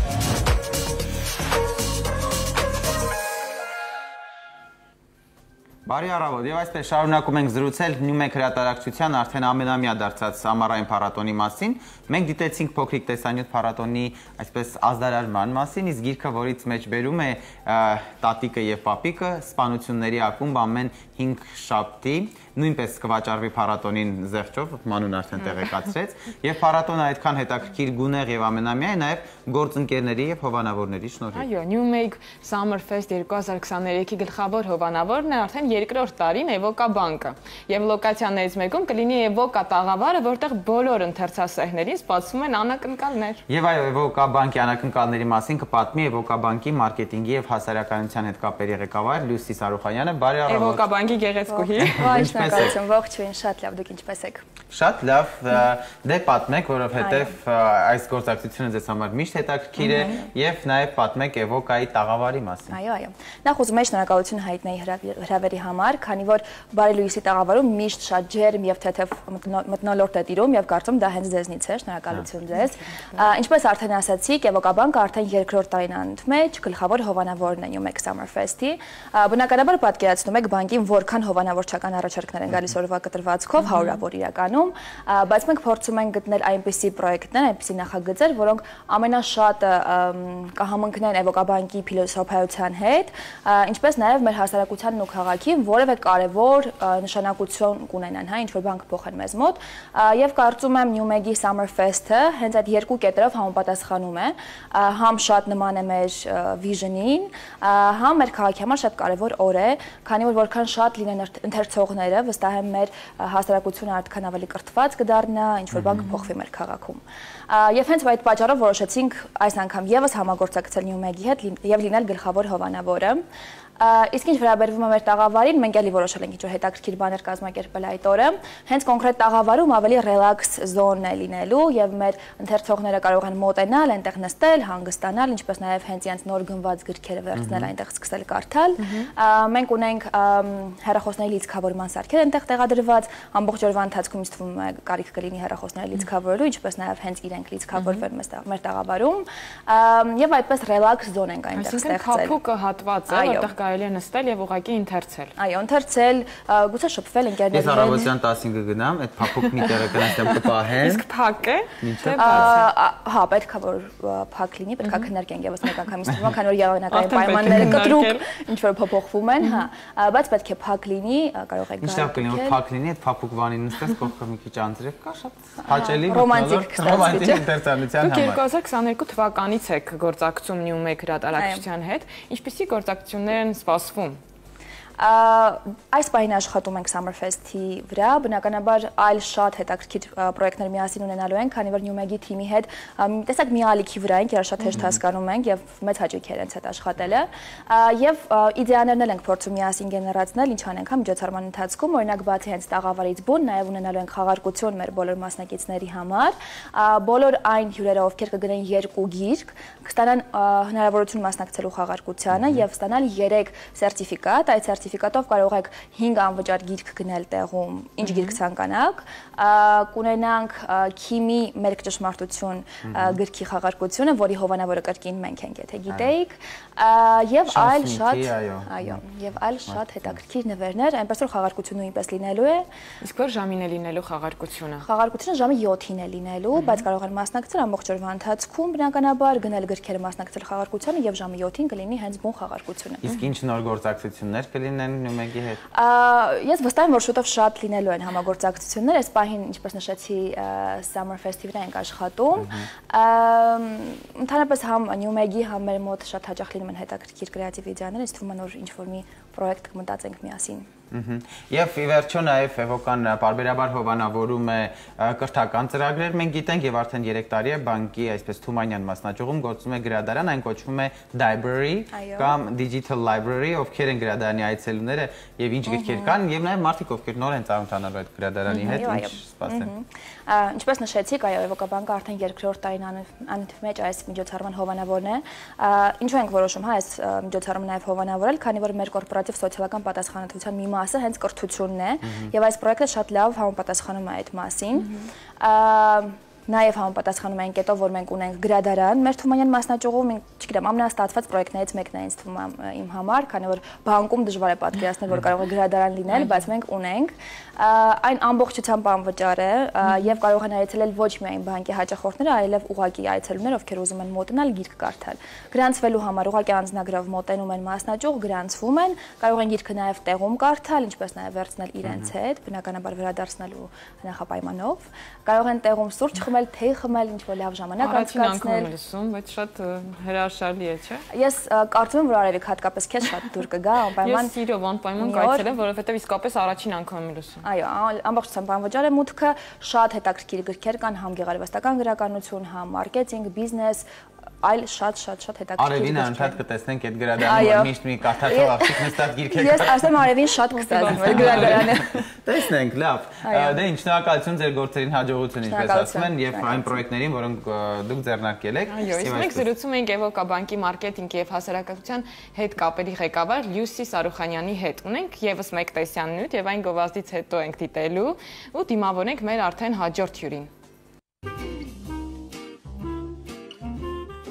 Բարի առավոտ։ Եվ այսպես շարունակում ենք զրուցել Նյումեկ հրատարակչության արդեն ամենամյա դարձած ամառային փառատոնի մասին։ Մենք դիտեցինք փոքրիկ տեսանյութ փառատոնի այսպես ազդարարման մասին, իսկ գիրքը, որից մեջ բերում է տատիկը եւ պապիկը, սպանությունների ակումբ ամեն 5 շաբթի նույնպես կվաճառվի փառատոնին զեղչով, մանուն արդեն տեղեկացրեց, եւ փառատոնը այդքան հետաքրքիր գունեղ եւ ամենամյա է նաեւ գործընկերների եւ հովանավորների շնորհիվ։ Այո, New Make Summer Fest 2023-ի գլխավոր հովանավորն է արդեն երկրորդ տարին Evoca բանկը։ Եվ լոկացիաներից մեկում կլինի Evoca տաղավարը, որտեղ բոլոր ընթերցասեղներին սպասվում են անակնկալներ։ Եվ այո, Evoca բանկի անակնկալների մասին կպատմի Evoca բանկի մարքեթինգի եւ հասարակայնության հետ կապերի ղեկավար Լուսի Սարուխանյանը։ Բարի առավոտ։ Evoca բանկի գեղեցկուհի։ Ո՞չ շնորհակալություն, ողջույն, շատ լավ, դուք ինչպես եք։ Շատ լավ, դե պատմեք, որովհետև այս գործակցությունը ձեզ համար միշտ հետաքրքիր է եւ նաեւ պատմեք Evoca-ի տաղավարի մասին։ Այո, այո։ Նախ ուզում եմ շնորհակալություն հայտնել հրավերի համար, քանի որ Բարի Լուիսի տաղավարում միշտ շատ ջերմ եւ թեթև մտնոլորտ է տիրում եւ կարծում դա հենց ձեզնից է, շնորհակալություն ձեզ։ Ինչպես արդեն ասացիք, Evoca բանկը արդեն երկրորդ տարին անընդմեջ գլխավոր հովանավորն է New Mex Summer Fest-ի։ Բնականաբար պատկերացնում եք բանկին որքան հովանավորչական առաջարկներ են գալիս օրվա կտրվածքով, հարյուրավոր իրականում, բայց մենք փորձում ենք գտնել այնպիսի պրոյեկտներ, այնպիսի նախագծեր, որոնք ամենաշատը կհամընկնեն Էվոկաբանկի փիլիսոփայության հետ, ինչպես նաև մեր հասարակությանն ու քաղաքին որևէ կարևոր նշանակություն կունենան, հա, ինչ որ բան կփոխեն մեզ մոտ, եւ կարծում եմ Newmeg-ի Summer Fest-ը հենց այդ երկու կետերով համապատասխանում է, համ շատ նման է մեր vision-ին, համ մեր քաղաքի համար շատ կարևոր օր է, քանի որ որքան շատ լինեն ընթերցողները, վստահ եմ մեր հասարակությունը արդեն ավելի կրթված կդառնա, ինչ որ բան կփոխվի մեր քաղաքում։ Եվ հենց այդ պատճառով որոշեցինք այս անգամ եւս համագործակցել Newmeg-ի հետ եւ լինել գլխավոր հովանավորը։ Իսկ ինչ վերաբերվում է մեր տաղավարին, մենք էլի որոշել ենք ինչ-որ հետաքրքիր բաներ կազմակերպել այդ օրը։ Հենց կոնկրետ տաղավարում ավելի ռելաքս զոնն է լինելու եւ մեր ընթերցողները կարող են մոտենալ, այնտեղ նստել, հանգստանալ, ինչպես նաեւ հենց իրենց նոր գնված գրքերը վերցնել այնտեղ սկսել կարդալ։ Մենք ունենք հեռախոսների լիցքավորման սարքեր այնտեղ տեղադրված, ամբողջ օրվա ընթացքում ինձ թվում է կարիք կլինի հեռախոսները լիցքավորելու, ինչպես նաեւ հենց իրենք լիցքավորվեն մեր տաղավարում։ Եվ այդպես ռելաքս զոն ենք այնտեղ ստեղծել։ Այսինքն քափուկը հատված է, որտեղ կարելի է նստել եւ ուղակի ընթերցել։ Այո, ընթերցել, գուցե շփվել Ես ընկերների հետ։ առավոտյան 10-ին կգնամ, այդ փափուկ մի տեղը կնստեմ կպահեմ։ Իսկ փակ է։ Հա, պետք է որ փակ լինի, պետք է քննարկենք եւս մեկ անգամ ինստիտուտում, քանի որ եղանակային պայմանները կտրուկ ինչ որ փոփոխվում են, հա, բայց պետք է փակ լինի, կարող եք Ինչտեղ կլինի որ փակ լինի, այդ փափուկ բանին նստես, կողքը մի քիչ անձրև կա, շատ հաճելի ռոմանտիկ ռոմանտիկ չէ՞։ ինտերցանության Դուք համար։ 2022 թվականից եք գործակցում Newmake հրատարակչության հետ։ Ինչպիսի գործակցություններ են սպասվում։ Այս պահին աշխատում ենք Summerfest-ի վրա, բնականաբար այլ շատ հետաքրքիր պրոյեկտներ միասին ունենալու ենք, քանի որ Newmeg-ի թիմի հետ տեսակ մի ալիքի վրա ենք, երբ շատ հեշտ հասկանում ենք եւ մեծ հաճույք է իրենց հետ աշխատելը։ Եվ իդեաներն էլ ենք փորձում միասին գեներացնել, ինչ անենք հա միջոցառման ընթացքում, օրինակ բացի հենց տաղավարից բուն, նաեւ ունենալու ենք խաղարկություն մեր բոլոր մասնակիցների համար։ Բոլոր այն հյուրերը, ովքեր կգնեն երկու գիրք, կստանան հնարավորություն մասնակցելու խաղարկությանը եւ ստանալ 3 սերտիֆիկատ, այդ սերտիֆիկատով կարող եք 5 անվճար գիրք գնել տեղում, ինչ գիրք ցանկանաք, կունենանք քիմի մերկ ճշմարտություն գրքի խաղարկությունը, որի հովանավորը կրկին մենք ենք, եթե գիտեիք, եւ այլ շատ այո։ եւ այլ շատ հետաքրքիր նվերներ, այնպես որ խաղարկությունը նույնպես լինելու է։ Իսկ որ ժամին է լինելու խաղարկությունը։ Խաղարկությունը ժամը 7-ին է լինելու, բայց կարող են մասնակցել ամբողջ օրվա ընթացքում, բնականաբար գնել գրքերը մասնակցել խաղարկությանը եւ ժամը 7-ին կլինի հենց բուն խաղարկությունը։ Իսկ ինչ նոր գործակցություններ կլինեն Նյումեգի հետ։ Ա, Ես վստահ եմ, որ շուտով շատ լինելու են համագործակցություններ, այս պահին, ինչպես նշեցի, Summer Festival-ը ենք աշխատում։ Ընդհանրապես համ Newmeg-ի, համ մեր մոտ շատ հաճախ լինում են հետաքրքիր կրեատիվ իդեաներ, ինձ թվում է որ ինչ որ մի պրոյեկտ կմտածենք միասին։ Եվ ի վերջո նաև Էվոկան բարբերաբար հովանավորում է կրթական ծրագրեր։ Մենք գիտենք եւ արդեն 3 տարի է բանկի այսպես Թումանյան մասնաճյուղում գործում է գրադարան, այն կոչվում է Library կամ Digital Library, ովքեր են գրադարանի այցելուները եւ ինչ գրքեր կան եւ նաև մարդիկ ովքեր նոր են ծանոթանալու այդ գրադարանի հետ, ինչ սպասեն։ Ինչպես նշեցիք, այո, Էվոկաբանկը արդեն երկրորդ տարին անընդմեջ այս միջոցառման հովանավորն է։ Ինչու ենք որոշում, հա, այս միջոցառումը նաև հովանավորել, քանի որ մեր կորպորատիվ սոցիալական պատասխանատվության մի մասը հենց կրթությունն է, եւ այս պրոյեկտը շատ լավ համապատասխանում է այդ մասին։ Ա, Նաև համապատասխանում են կետով, որ մենք ունենք գրադարան։ Մեր Թումանյան մասնաճյուղում, չգիտեմ, ամենաստացված պրոյեկտներից մեկն է ինձ թվում է իմ համար, քանի որ բանկում դժվար է պատկերացնել, որ կարող է գրադարան լինել, բայց մենք ունենք։ Այն ամբողջությամբ անվճար է եւ կարող են այցելել ոչ միայն բանկի հաճախորդները, այլև ուղակի այցելուներ, ովքեր ուզում են մոտենալ գիրք կարդալ։ Գրանցվելու համար ուղակի անձնագրով մոտենում են մասնաճյուղ, գրանցվում են, կարող են գիրքը նաև տեղում կարդալ, ինչպես նաև վերցնել իրենց հետ, բնականաբար վերադարձնելու նախապայմանով։ Կարող են տեղում սուրճ խմել, թեյ խմել, ինչ որ լավ ժամանակ Առաջին անգամ անցկացնել։ եմ լսում, բայց շատ հրաշալի է, չէ։ Ես կարծում եմ, որ Արևիկ հատկապես քեզ շատ դուր կգա, անպայման Ես սիրով անպայման կայցելեմ, որովհետև իսկապես առաջին անգամ եմ լսում։ Այո, ամբողջությամբ անվճար է մուտքը, շատ հետաքրքիր գրքեր կան, համ գեղարվեստական գրականություն, համ մարքեթինգ, բիզնես, այլ շատ-շատ շատ հետաքրքիր Արևին անդադ կտեսնենք այդ որ միշտ մի կարդացող աղջիկ նստած գիրք է Ես ասեմ Արևին շատ կստացվում է գրադարանը։ Տեսնենք, լավ։ Դե ինչ շնորհակալություն ձեր գործերին հաջողություն ինչպես ասում են եւ այն պրոյեկտներին, որոնք դուք ձեռնարկել եք։ Այո, իսկ մենք զրուցում ենք Էվոկա բանկի մարքեթինգի եւ հասարակական հետ կապերի ղեկավար Լյուսի Սարուխանյանի հետ։ Ունենք եւս մեկ տեսյան նյութ եւ այն գովազդից հետո ենք դիտելու ու դիմավորենք մեր արդեն հաջորդ հյուրին։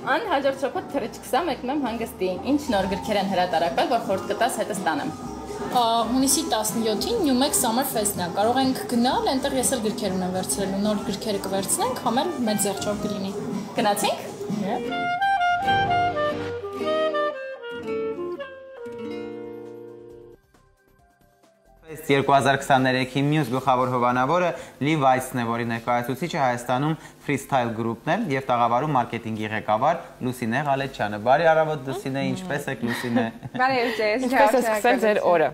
Ան հաջորդ շփոթ թրիչ 21 մեմ հանգստի։ Ինչ նոր գրքեր են հրատարակվել, որ խորտ կտաս հետը ստանեմ։ Հունիսի 17-ին Newmeg Summer Fest-ն է։ Կարող ենք գնալ, այնտեղ ես էլ գրքեր ունեմ վերցրելու, նոր գրքերը կվերցնենք, համ էլ մեծ զեղչով կլինի։ Գնացինք։ Ըստ 2023-ի մյուս գլխավոր հովանավորը Levi's-ն է, որի ներկայացուցիչը Հայաստանում Freestyle Group-ն է եւ տաղավարում մարքեթինգի ղեկավար Լուսինե Ղալեչյանը։ Բարի առավոտ Լուսինե, ինչպե՞ս եք Լուսինե։ Բարի ձեզ։ Ինչպես է սկսել ձեր օրը։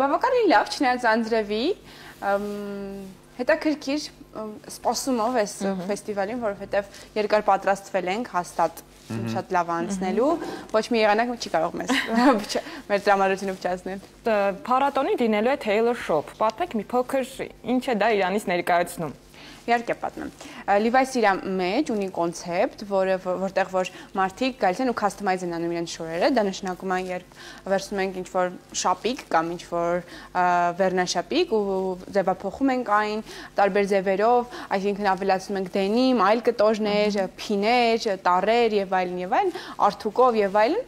Բավականին լավ, չնայած անձրևի, հետաքրքիր սպասումով այս ֆեստիվալին, որովհետև երկար պատրաստվել ենք հաստատ շատ լավ անցնելու, ոչ մի եղանակ չի կարող մեզ մեր դրամատուրգությունը փչացնել։ Փառատոնի դինելու է Taylor Shop։ Պատմեք մի փոքր ինչ է դա Իրանից ներկայացնում։ Իհարկե պատմեմ։ Levi's իր մեջ ունի կոնցեպտ, որը որտեղ որ մարդիկ գալիս են ու customize են անում իրենց շորերը, դա նշանակում է երբ վերցնում ենք ինչ-որ շապիկ կամ ինչ-որ վերնաշապիկ ու ձևափոխում ենք այն տարբեր ձևերով, այսինքն ավելացնում ենք դենիմ, այլ կտորներ, փիներ, տարեր եւ այլն եւ այլն, արթուկով եւ այլն,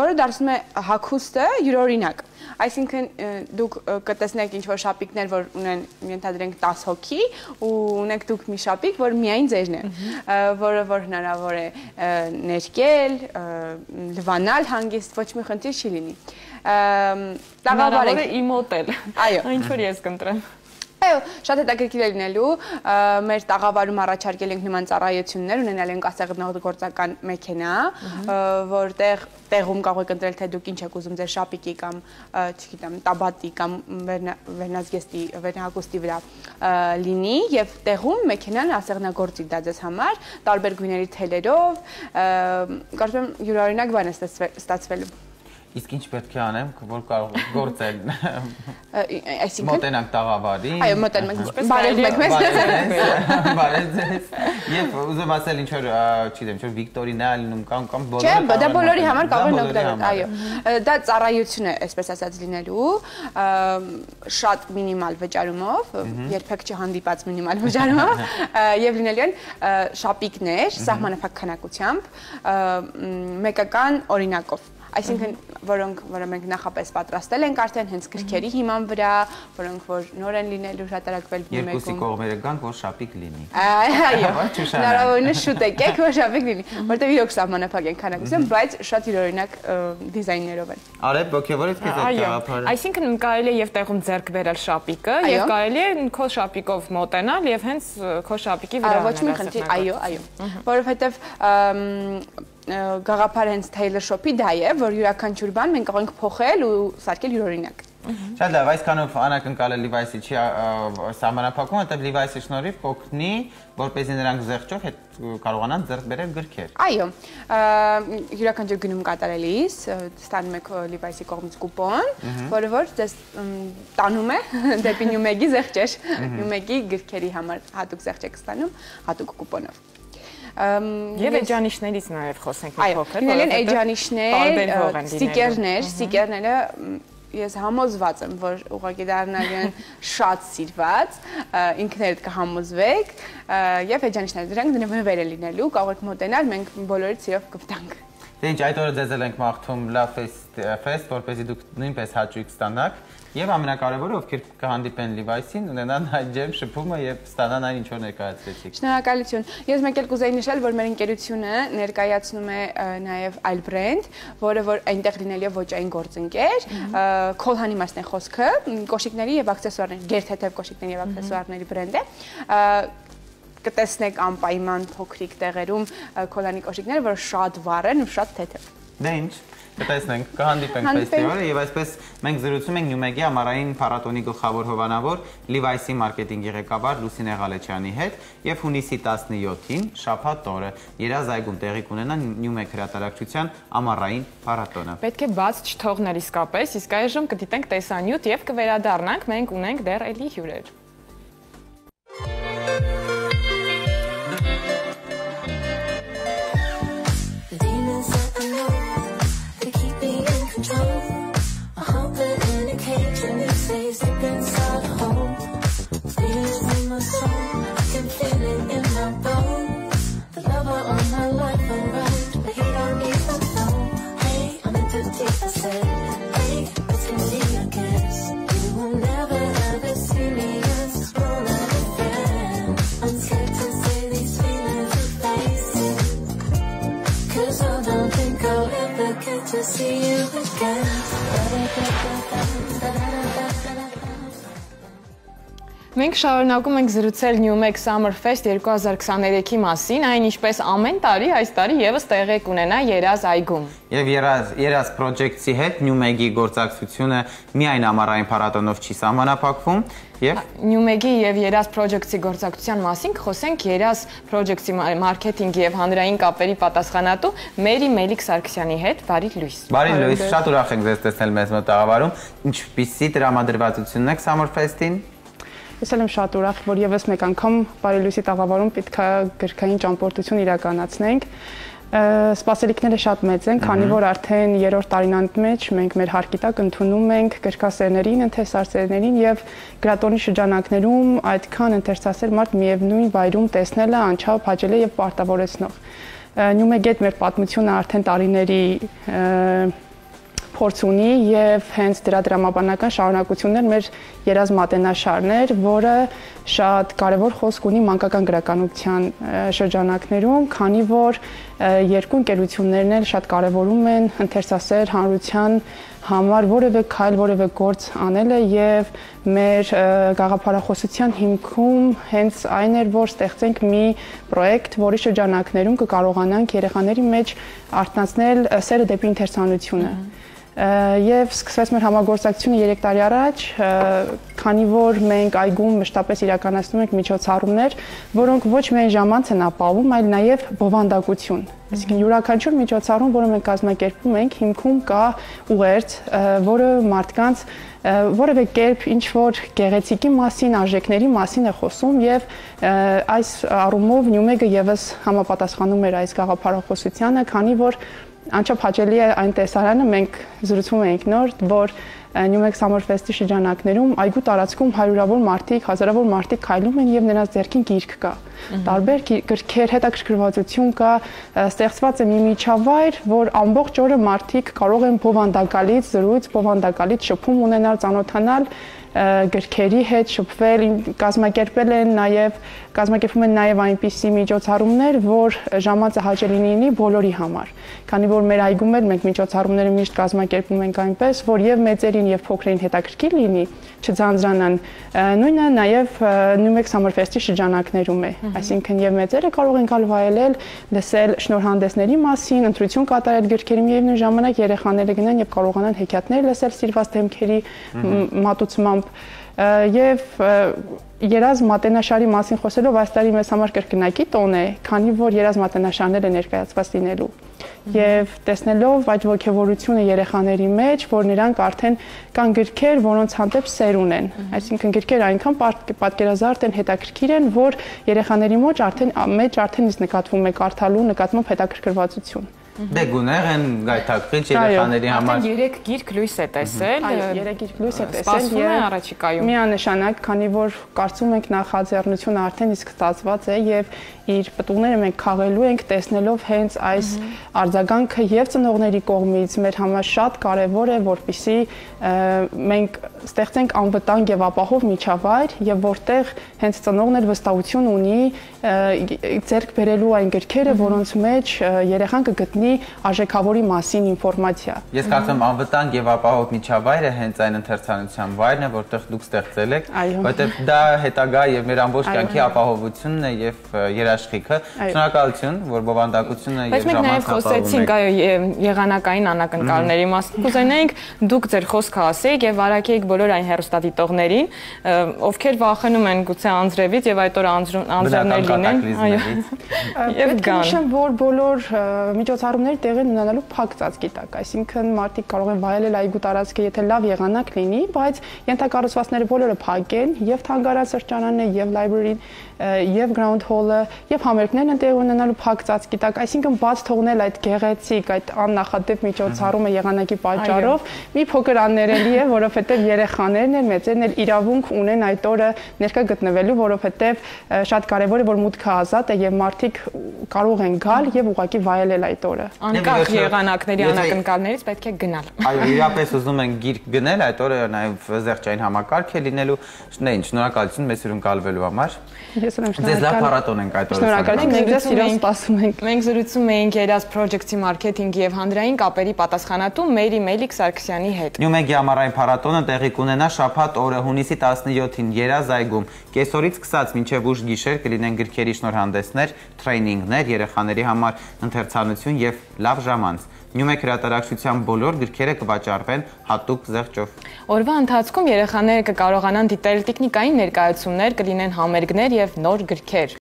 որը դարձնում է հակոստը յուրօրինակ։ Այսինքն դուք կտեսնեք ինչ որ շապիկներ, որ ունեն ենթադրենք 10 հոգի ու ունեք դուք մի շապիկ, որ միայն ձերն է, որը որ հնարավոր է ներկել, լվանալ հանգիստ, ոչ մի խնդիր չի լինի։ Տաղավարը իմոտել։ Այո։ Ինչ որ ես կընտրեմ։ Այո, շատ հետաքրքիր է լինելու։ Մեր տաղավարում առաջարկել ենք նման ծառայություններ, ունենալ ենք ասեղնողգործական մեքենա, որտեղ տեղում կարող եք ընտրել թե դուք ինչ եք ուզում ձեր շապիկի կամ, չգիտեմ, տաբատի կամ վերնազգեստի, վերնահագուստի վրա լինի եւ տեղում մեքենան ասեղնագործի դա ձեզ համար, տարբեր գույների թելերով, կարծում եմ յուրօրինակ բան է ստացվելու։ Իսկ ինչ պետք է անեմ, որ կարող գործել։ Այսինքն? մոտենանք տաղավարին։ Այո, մոտենում ենք։ Բարև մեկ մեզ։ Բարև ձեզ։ Եվ ուզում ասել ինչ որ, չգիտեմ, ինչ որ Վիկտորինա լինում կամ կամ բոլորը։ Չէ, դա բոլորի համար կարող են օգտվել, այո։ Դա ծառայություն է, այսպես ասած լինելու, շատ մինիմալ վճարումով, երբեք չհանդիպած մինիմալ վճարումով, եւ լինելու են շապիկներ սահմանափակ քանակությամբ, մեկական օրինակով այսինքն որոնք որը մենք նախապես պատրաստել ենք արդեն հենց գրքերի հիման վրա, որոնք որ նոր են լինելու հրատարակվել մեկում։ Երկուսի կողմերը կան, որ շապիկ լինի։ Այո։ Հնարավորինս շուտ եկեք, որ շապիկ լինի, որտեղ իրոք սահմանափակ են քանակությամբ, բայց շատ իրօրինակ դիզայներով են։ Արեբ ոգևորից քեզ այդ գաղափարը։ Այսինքն կարելի է եւ տեղում ձեռք բերել շապիկը եւ կարելի է քո շապիկով մոտենալ եւ հենց քո շապիկի վրա։ Ոչ մի խնդիր, այո, այո։ Որովհետեւ գաղափարը հենց Taylor Shop-ի դա է, որ յուրաքանչյուր բան մենք կարող ենք փոխել ու սարքել յուրօրինակ։ Շատ լավ, այսքանով անակնկալը Levi's-ի չի սահմանափակում, որտեղ Levi's-ի շնորհիվ կօգնի, որպեսզի նրանք զեղչով հետ կարողանան ձեռք բերել գրքեր։ Այո, յուրաքանչյուր գնում կատարելիս ստանում եք Levi's-ի կողմից կուպոն, որը որ ձեզ տանում է դեպի Նյումեգի զեղչեր, Նյումեգի գրքերի համար հատուկ զեղչ եք ստանում հատուկ կուպոնով։ Եվ էջանիշներից նաև խոսենք մի փոքր, որովհետեւ են էջանիշներ, ստիկերներ, ստիկերները ես համոզված եմ, որ ուղղակի դառնալ են շատ սիրված, ինքներդ կհամոզվեք եւ էջանիշները դրանք նվեր է լինելու, կարող եք մոտենալ, մենք բոլորից սիրով կվտանք։ Դե ինչ այդ օրը ձեզ ենք մաղթում լավ ֆեստ, ֆեստ, որպեսզի դուք նույնպես հաճույք ստանաք եւ ամենակարևորը ովքեր կհանդիպեն Levi's-ին, ունենան այդ ջեմ շփումը եւ ստանան այն ինչ որ ներկայացրեցիք։ Շնորհակալություն։ Ես մեկ էլ կուզեի նշել, որ մեր ընկերությունը ներկայացնում է նաեւ այլ բրենդ, որը որ այնտեղ լինելու է ոչային գործընկեր, Քոլհանի մասն է խոսքը, կոշիկների եւ աքսեսուարների, գերթեթև կոշիկների եւ աքսեսուարների բրենդ է կտեսնեք անպայման փոքրիկ տեղերում քոլանի կոշիկները, որ շատ վառ են ու շատ թեթև։ Դե ինչ, կտեսնենք, կհանդիպենք ֆեստիվալը եւ այսպես մենք զրուցում ենք Նյումեգի ամառային փառատոնի գլխավոր հովանավոր Levi's-ի մարքեթինգի ղեկավար Լուսինե Ղալեչյանի հետ եւ հունիսի 17-ին շաբաթ օրը Երազայգում տեղի կունենա Նյումեգ հրատարակչության ամառային փառատոնը։ Պետք է բաց չթողնել իսկապես, իսկ այժմ կդիտենք տեսանյութ եւ կվերադառնանք, մենք ունենք դեռ էլի հյուրեր։ to Մենք շարունակում ենք զրուցել Newmec Summer Fest 2023-ի մասին, այն ինչպես ամեն տարի այս տարի եւս տեղի կունենա Երազ այգում։ Եվ Երազ Երազ Project-ի հետ Newmec-ի գործակցությունը միայն ամառային փառատոնով չի սահմանափակվում, եւ Newmec-ի եւ Երազ Project-ի գործակցության մասին կխոսենք Երազ Project-ի մարքեթինգի եւ հանրային կապերի պատասխանատու Մերի Մելիք Սարգսյանի հետ։ Բարի լույս։ Բարի լույս, շատ ուրախ ենք ձեզ տեսնել մեզ մոտ աղավարում։ Ինչպիսի տրամադրվածությունն եք Summer Fest-ին։ Ես էլ եմ շատ ուրախ, որ եւս մեկ անգամ Բարի լույսի տաղավարում պետք է գրքային ճամփորդություն իրականացնենք սպասելիքները շատ մեծ են, քանի որ արդեն երրորդ տարին մեջ մենք մեր հարկի տակ ընդունում ենք գրքասերներին, ընթերցասերներին եւ գրատոնի շրջանակներում այդքան ընթերցասեր մարդ միևնույն վայրում տեսնելը անչափ հաճելի եւ պարտավորեցնող։ Նյումեգետ մեր պատմությունը արդեն տարիների փորձ ունի եւ հենց դրա դրամաբանական շարունակություններ մեր երազ մատենաշարներ, որը շատ կարևոր խոսք ունի մանկական գրականության շրջանակներում, քանի որ երկու ընկերություններն էլ շատ կարևորում են ընթերցասեր հանրության համար որևէ քայլ, որևէ գործ անելը եւ մեր գաղափարախոսության հիմքում հենց այն էր, որ ստեղծենք մի պրոյեկտ, որի շրջանակներում կկարողանանք երեխաների մեջ արտնացնել սերը դեպի ընթերցանությունը։ mm -hmm եւ սկսվեց մեր համագործակցությունը 3 տարի առաջ, քանի որ մենք այգում մշտապես իրականացնում ենք միջոցառումներ, որոնք ոչ միայն ժամանց են ապահովում, այլ նաեւ բովանդակություն։ Այսինքն յուրաքանչյուր միջոցառում, որը մենք կազմակերպում ենք, հիմքում կա ուղերձ, որը մարդկանց որևէ կերպ ինչ որ գեղեցիկի մասին, արժեքների մասին է խոսում եւ այս առումով Նյումեգը եւս համապատասխանում էր այս գաղափարախոսությանը, քանի որ անչափ հաճելի է այն տեսարանը մենք զրուցում էինք նոր, որ Նյումեկ Summer Fest-ի շրջանակներում այգու տարածքում հարյուրավոր մարդիկ, հազարավոր մարդիկ քայլում են եւ նրանց ձեռքին գիրք կա։ Տարբեր գրքեր, հետաքրքրվածություն կա, ստեղծված է մի միջավայր, որ ամբողջ օրը մարդիկ կարող են բովանդակալից զրույց, բովանդակալից շփում ունենալ, ճանոթանալ գրքերի հետ շփվել, կազմակերպել են նաև կազմակերպում են նաև այնպիսի միջոցառումներ, որ ժամանցը հաճելի լինի բոլորի համար։ Քանի որ մեր այգում էլ մենք միջոցառումները միշտ կազմակերպում ենք այնպես, որ եւ մեծերին եւ փոքրերին հետաքրքիր լինի, չձանձրանան։ Նույնը նաև Նյումեկ Summer Fest-ի շրջանակներում է։ Այսինքն եւ մեծերը կարող են գալ վայելել, լսել շնորհանդեսների մասին, ընտրություն կատարել գրքերի միևնույն ժամանակ երեխաները գնան եւ կարողանան հեքիաթներ լսել սիրված դեմքերի մատուցմամբ եւ երազ մատենաշարի մասին խոսելով այս տարի մեզ համար կրկնակի տոն է, քանի որ երազ մատենաշարները ներկայացված լինելու եւ տեսնելով այդ ողջավորությունը երեխաների մեջ, որ նրանք արդեն կան գրքեր, որոնց հանդեպ սեր ունեն։ Այսինքն գրքեր այնքան պատկերազարդ են, հետաքրքիր են, որ երեխաների մեջ արդեն մեջ արդեն իսկ նկատվում է կարդալու նկատմամբ հետաքրքրվածություն։ Դե գուներ են գայթակղիչ երեխաների համար։ Արդեն 3 գիրք լույս է տեսել։ Այո, 3 գիրք լույս է տեսել։ Սպասվում է առաջիկայում։ Միանշանակ, քանի որ կարծում ենք նախաձեռնությունը արդեն իսկ ստացված է եւ իր պտուղները մենք խաղելու ենք տեսնելով հենց այս արձագանքը եւ ծնողների կողմից մեր համար շատ կարեւոր է որպիսի մենք ստեղծենք անվտանգ եւ ապահով միջավայր եւ որտեղ հենց ծնողն էլ վստահություն ունի ձեռք բերելու այն գրքերը, որոնց մեջ երեխան կգտնի արժեքավորի մասին ինֆորմացիա։ Ես կարծում եմ անվտանգ եւ ապահով միջավայրը հենց այն ընթերցանության վայրն է, որտեղ դուք ստեղծել եք, որտեղ դա հետագա եւ մեր ամբողջ կյանքի ապահովությունն է եւ երաշխիքը։ Շնորհակալություն, որ բովանդակությունը եւ ժամանակ Բայց մենք նաեւ խոսեցինք այո եղանակային անակնկալների մասին։ Կուզենայինք դուք ձեր խոսքը ասեիք եւ արակեիք բոլոր այն հերոստատիտողներին, ովքեր վախենում են գուցե անձրևից եւ այդ օրը անձրևներ լինեն, այո։ Եվ կան։ Նշեմ, որ բոլոր միջոցառումները տեղի ունենալու փակ ծածկի տակ, այսինքն մարդիկ կարող են վայելել այգու տարածքը, եթե լավ եղանակ լինի, բայց ենթակառուցվածքները բոլորը փակ են, եւ թանգարան սրճարանն է, եւ library-ին, եւ ground hall-ը, եւ համերգներն են տեղի ունենալու փակ ծածկի տակ, այսինքն բաց թողնել այդ գեղեցիկ, այդ աննախադեպ միջոցառումը եղանակի պատճառով մի փոքր աններելի է, որովհետեւ երեխաներն են, մեծերն են իրավունք ունեն այդ օրը ներկա գտնվելու, որովհետեւ շատ կարեւոր է որ մուտքը ազատ է եւ մարդիկ կարող են գալ եւ ուղակի վայելել այդ օրը։ Անկախ եղանակների անակնկալներից պետք է գնալ։ Այո, իրապես ուզում են գիրք գնել, այդ օրը նաեւ զեղչային համակարգ է լինելու։ Շնեին, շնորհակալություն մեզ հյուրն կալվելու համար։ Ես ուրեմն շնորհակալ։ Ձեզ լավ փառատոն ենք այդ օրը։ Շնորհակալություն, մենք ձեզ սիրով սպասում ենք։ Մենք զրուցում էինք Երազ Project-ի մարքեթինգ եւ հանրային կապերի պատասխանատու Մերի Մելիք Սարգսյանի հետ։ Նյումեգի ամառային փառատոնը տեղի կունենա շաբաթ օրը հունիսի 17-ին Երազ այգում։ Կեսօրից սկսած մինչև ուշ գիշեր կլինեն գրքերի շնորհանդեսներ, տրեյնինգներ երեխաների համար, ընթերցանություն եւ լավ ժամանց։ Նյումեկ հրատարակչության բոլոր գրքերը կվաճառվեն հատուկ զեղչով։ Օրվա ընթացքում երեխաները կկարողանան դիտել տեխնիկային ներկայացումներ, կլինեն համերգներ եւ նոր գրքեր։